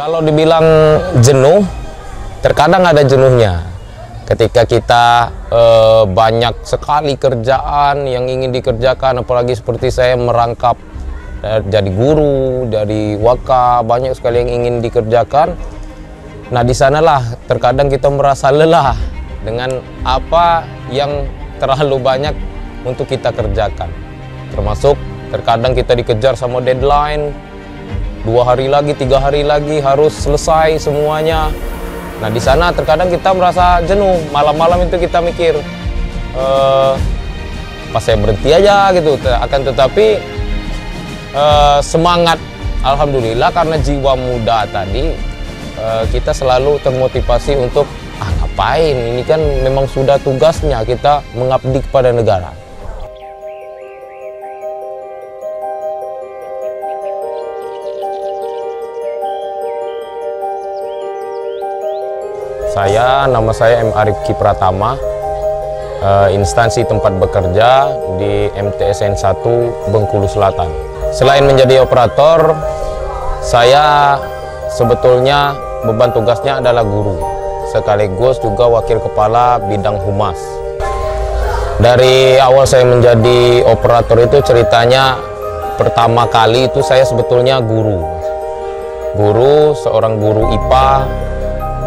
Kalau dibilang jenuh, terkadang ada jenuhnya. Ketika kita eh, banyak sekali kerjaan yang ingin dikerjakan, apalagi seperti saya merangkap eh, jadi guru, dari waka, banyak sekali yang ingin dikerjakan. Nah, di sanalah terkadang kita merasa lelah dengan apa yang terlalu banyak untuk kita kerjakan. Termasuk terkadang kita dikejar sama deadline, dua hari lagi, tiga hari lagi harus selesai semuanya. Nah di sana terkadang kita merasa jenuh. Malam-malam itu kita mikir, e, pas saya berhenti aja gitu. Akan tetapi e, semangat, alhamdulillah karena jiwa muda tadi e, kita selalu termotivasi untuk ah ngapain? Ini kan memang sudah tugasnya kita mengabdi kepada negara. Saya, nama saya M. Arif Kipratama, uh, instansi tempat bekerja di MTSN 1 Bengkulu Selatan. Selain menjadi operator, saya sebetulnya beban tugasnya adalah guru, sekaligus juga wakil kepala bidang humas. Dari awal saya menjadi operator itu ceritanya pertama kali itu saya sebetulnya guru. Guru, seorang guru IPA,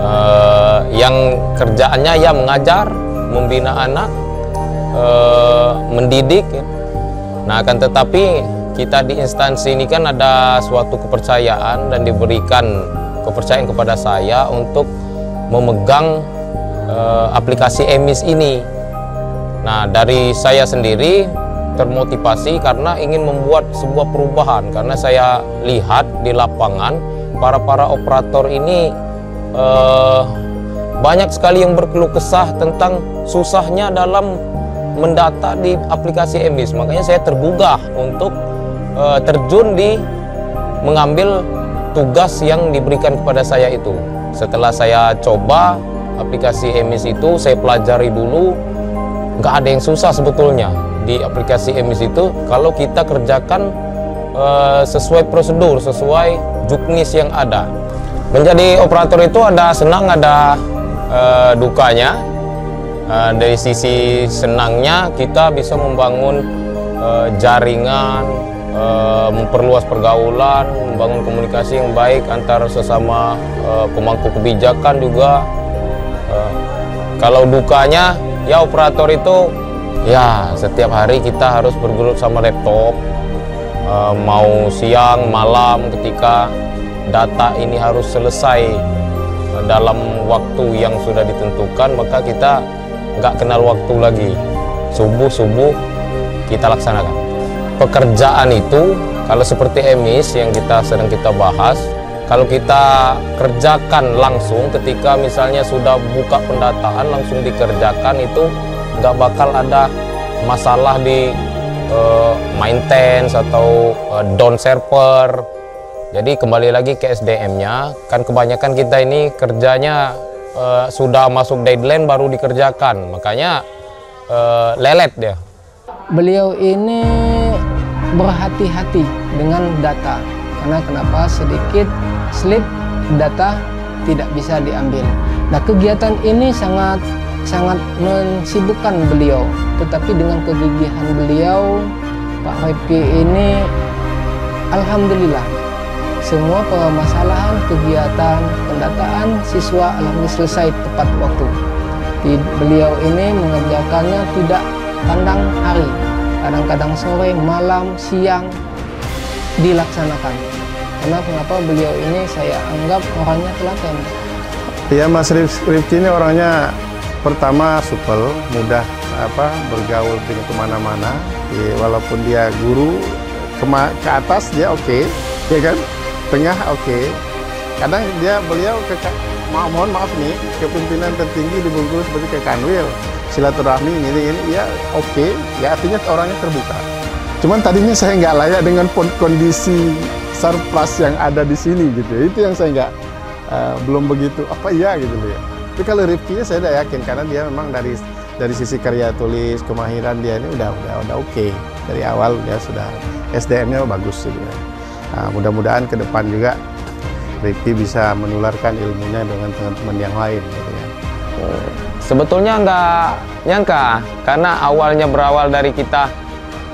uh, yang kerjaannya ya mengajar, membina anak, uh, mendidik. Ya. Nah, akan tetapi kita di instansi ini kan ada suatu kepercayaan dan diberikan kepercayaan kepada saya untuk memegang uh, aplikasi emis ini. Nah, dari saya sendiri termotivasi karena ingin membuat sebuah perubahan karena saya lihat di lapangan para para operator ini uh, banyak sekali yang berkeluh kesah tentang susahnya dalam mendata di aplikasi emis makanya saya tergugah untuk uh, terjun di mengambil tugas yang diberikan kepada saya itu. Setelah saya coba aplikasi emis itu saya pelajari dulu nggak ada yang susah sebetulnya di aplikasi emis itu. Kalau kita kerjakan uh, sesuai prosedur sesuai juknis yang ada. Menjadi operator itu ada senang ada uh, dukanya. Uh, dari sisi senangnya kita bisa membangun uh, jaringan uh, memperluas pergaulan membangun komunikasi yang baik antar sesama uh, pemangku kebijakan juga. Uh, kalau dukanya ya operator itu ya setiap hari kita harus bergelut sama laptop. Uh, mau siang malam ketika data ini harus selesai dalam waktu yang sudah ditentukan maka kita nggak kenal waktu lagi. Subuh-subuh kita laksanakan. Pekerjaan itu kalau seperti emis yang kita sedang kita bahas kalau kita kerjakan langsung ketika misalnya sudah buka pendataan langsung dikerjakan itu nggak bakal ada masalah di uh, maintenance atau uh, down server jadi kembali lagi ke SDM-nya, kan kebanyakan kita ini kerjanya uh, sudah masuk deadline baru dikerjakan, makanya uh, lelet dia. Beliau ini berhati-hati dengan data, karena kenapa? Sedikit slip data tidak bisa diambil. Nah kegiatan ini sangat sangat mensibukkan beliau, tetapi dengan kegigihan beliau, Pak Repi ini Alhamdulillah semua permasalahan kegiatan pendataan siswa alhamdulillah selesai tepat waktu. Beliau ini mengerjakannya tidak pandang hari, kadang-kadang sore, malam, siang dilaksanakan. Karena kenapa beliau ini saya anggap orangnya telaten. Ya Mas Rifki ini orangnya pertama supel, mudah apa bergaul dengan ke mana-mana. Ya, walaupun dia guru ke, ke atas dia oke, okay, ya kan? Tengah oke okay. kadang dia beliau ke ma mohon maaf nih kepimpinan tertinggi di Bengkulu seperti ke Kanwil silaturahmi ini ini ya oke okay. ya artinya orangnya terbuka cuman tadinya saya nggak layak dengan kondisi surplus yang ada di sini gitu itu yang saya nggak uh, belum begitu apa iya gitu loh ya tapi kalau Rifki saya udah yakin karena dia memang dari dari sisi karya tulis kemahiran dia ini udah udah udah oke okay. dari awal dia sudah SDM-nya bagus gitu ya. Nah, mudah-mudahan ke depan juga Rifki bisa menularkan ilmunya dengan teman-teman yang lain gitu ya. Sebetulnya nggak nyangka karena awalnya berawal dari kita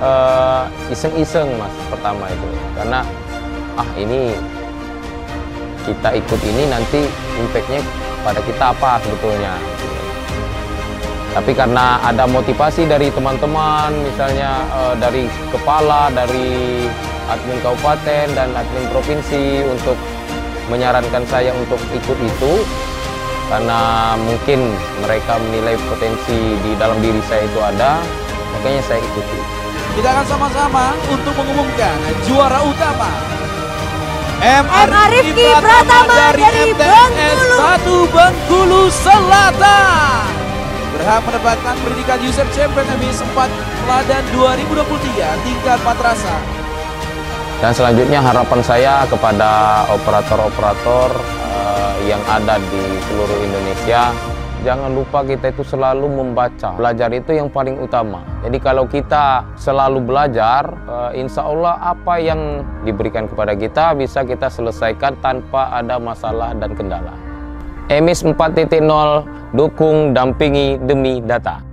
eh, iseng-iseng mas pertama itu karena ah ini kita ikut ini nanti impactnya pada kita apa sebetulnya tapi karena ada motivasi dari teman-teman misalnya eh, dari kepala dari admin kabupaten dan admin provinsi untuk menyarankan saya untuk ikut itu. Karena mungkin mereka menilai potensi di dalam diri saya itu ada makanya saya ikuti. Kita akan sama-sama untuk mengumumkan juara utama. MR Rifki Pratama dari MTS 1 Bengkulu. Selatan. Berhak mendapatkan pendidikan user champion MIS 4 Ladan 2023 tingkat madrasah dan selanjutnya harapan saya kepada operator-operator eh, yang ada di seluruh Indonesia jangan lupa kita itu selalu membaca. Belajar itu yang paling utama. Jadi kalau kita selalu belajar eh, insya Allah apa yang diberikan kepada kita bisa kita selesaikan tanpa ada masalah dan kendala. Emis 4.0 dukung dampingi demi data